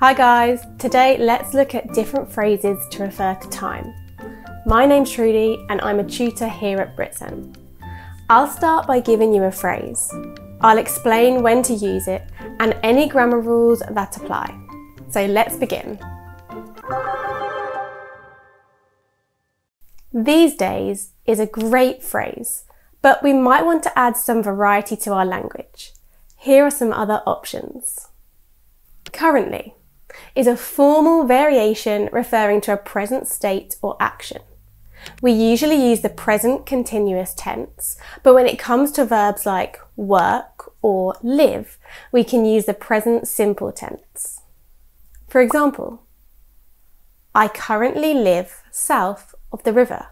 Hi guys, today let's look at different phrases to refer to time. My name's Trudy and I'm a tutor here at Britcent. I'll start by giving you a phrase. I'll explain when to use it and any grammar rules that apply. So let's begin. These days is a great phrase, but we might want to add some variety to our language. Here are some other options. Currently is a formal variation referring to a present state or action. We usually use the present continuous tense, but when it comes to verbs like work or live, we can use the present simple tense. For example, I currently live south of the river.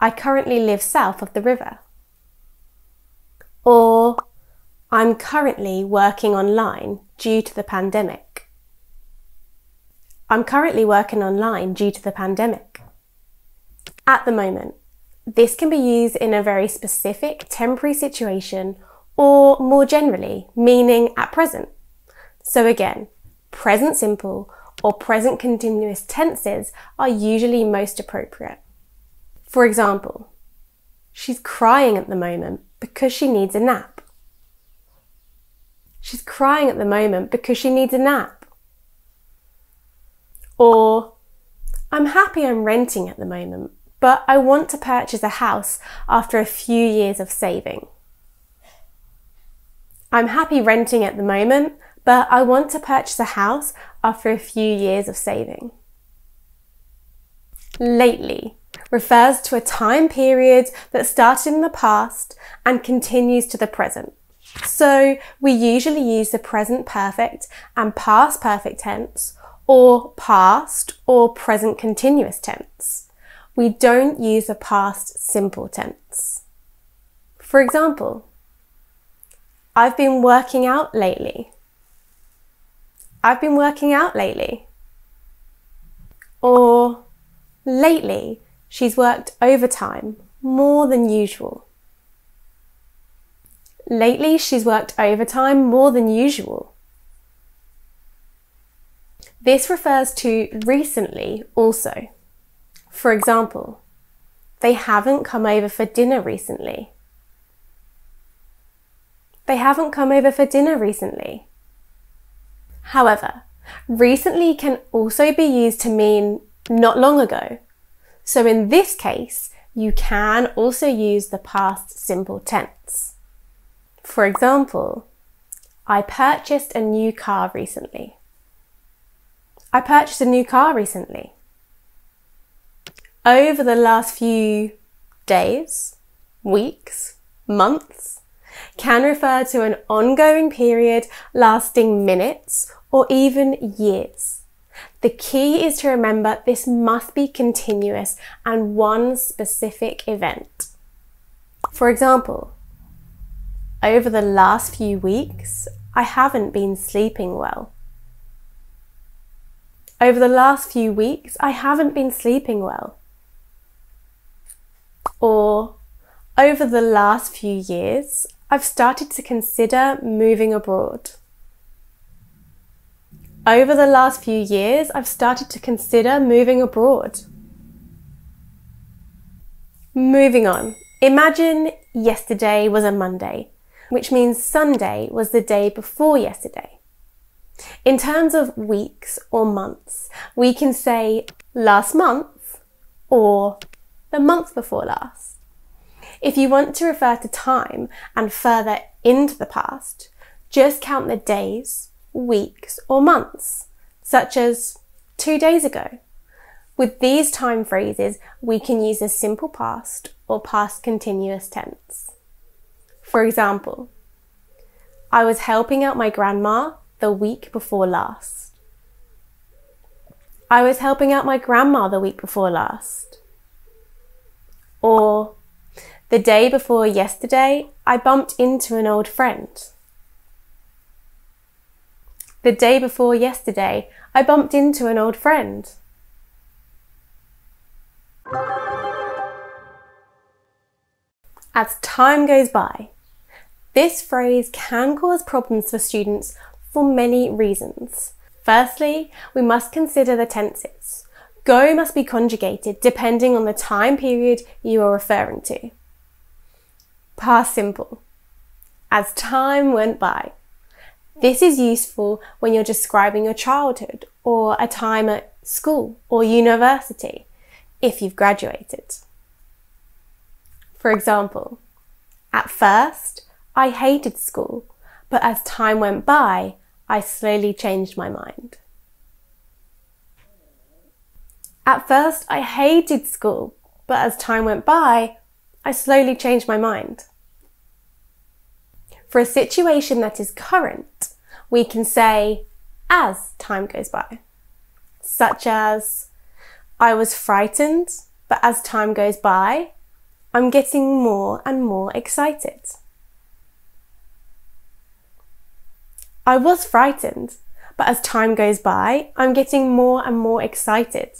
I currently live south of the river. Or I'm currently working online due to the pandemic. I'm currently working online due to the pandemic. At the moment, this can be used in a very specific temporary situation or more generally, meaning at present. So again, present simple or present continuous tenses are usually most appropriate. For example, she's crying at the moment because she needs a nap. She's crying at the moment because she needs a nap. Or, I'm happy I'm renting at the moment, but I want to purchase a house after a few years of saving. I'm happy renting at the moment, but I want to purchase a house after a few years of saving. Lately refers to a time period that started in the past and continues to the present. So we usually use the present perfect and past perfect tense or past or present continuous tense. We don't use the past simple tense. For example, I've been working out lately. I've been working out lately. Or lately, she's worked overtime more than usual. Lately, she's worked overtime more than usual. This refers to recently also. For example, they haven't come over for dinner recently. They haven't come over for dinner recently. However, recently can also be used to mean not long ago. So in this case, you can also use the past simple tense. For example, I purchased a new car recently. I purchased a new car recently. Over the last few days, weeks, months, can refer to an ongoing period lasting minutes or even years. The key is to remember this must be continuous and one specific event. For example, over the last few weeks, I haven't been sleeping well. Over the last few weeks, I haven't been sleeping well. Or, over the last few years, I've started to consider moving abroad. Over the last few years, I've started to consider moving abroad. Moving on. Imagine yesterday was a Monday which means Sunday was the day before yesterday. In terms of weeks or months, we can say last month or the month before last. If you want to refer to time and further into the past, just count the days, weeks, or months, such as two days ago. With these time phrases, we can use a simple past or past continuous tense. For example, I was helping out my grandma the week before last. I was helping out my grandma the week before last. Or, the day before yesterday, I bumped into an old friend. The day before yesterday, I bumped into an old friend. As time goes by, this phrase can cause problems for students for many reasons. Firstly, we must consider the tenses. Go must be conjugated depending on the time period you are referring to. Past simple. As time went by. This is useful when you're describing your childhood or a time at school or university if you've graduated. For example, at first, I hated school, but as time went by, I slowly changed my mind. At first, I hated school, but as time went by, I slowly changed my mind. For a situation that is current, we can say as time goes by, such as I was frightened, but as time goes by, I'm getting more and more excited. I was frightened, but as time goes by, I'm getting more and more excited.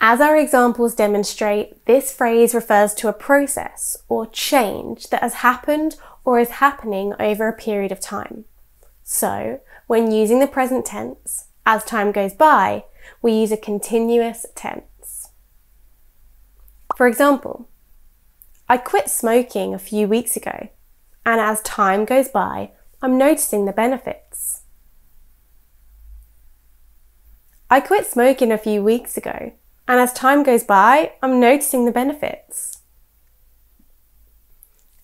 As our examples demonstrate, this phrase refers to a process or change that has happened or is happening over a period of time. So, when using the present tense, as time goes by, we use a continuous tense. For example, I quit smoking a few weeks ago, and as time goes by, I'm noticing the benefits. I quit smoking a few weeks ago, and as time goes by, I'm noticing the benefits.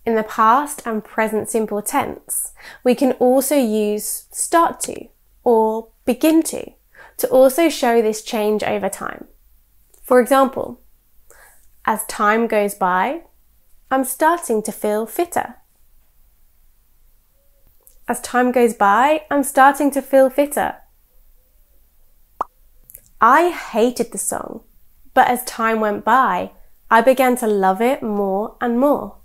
In the past and present simple tense, we can also use start to or begin to to also show this change over time. For example, as time goes by, I'm starting to feel fitter. As time goes by, I'm starting to feel fitter. I hated the song but as time went by, I began to love it more and more.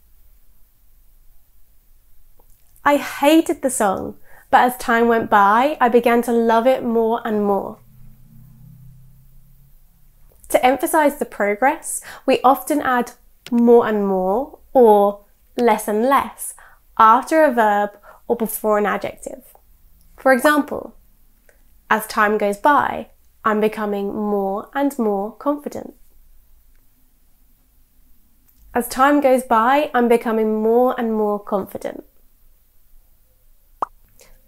I hated the song, but as time went by, I began to love it more and more. To emphasize the progress, we often add more and more or less and less after a verb or before an adjective. For example, as time goes by, I'm becoming more and more confident. As time goes by, I'm becoming more and more confident.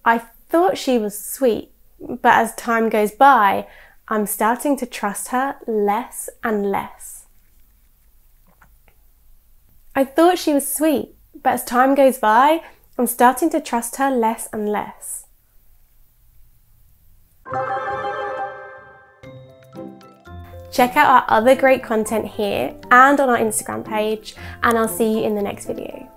I thought she was sweet, but as time goes by, I'm starting to trust her less and less. I thought she was sweet, but as time goes by, I'm starting to trust her less and less. Check out our other great content here and on our Instagram page, and I'll see you in the next video.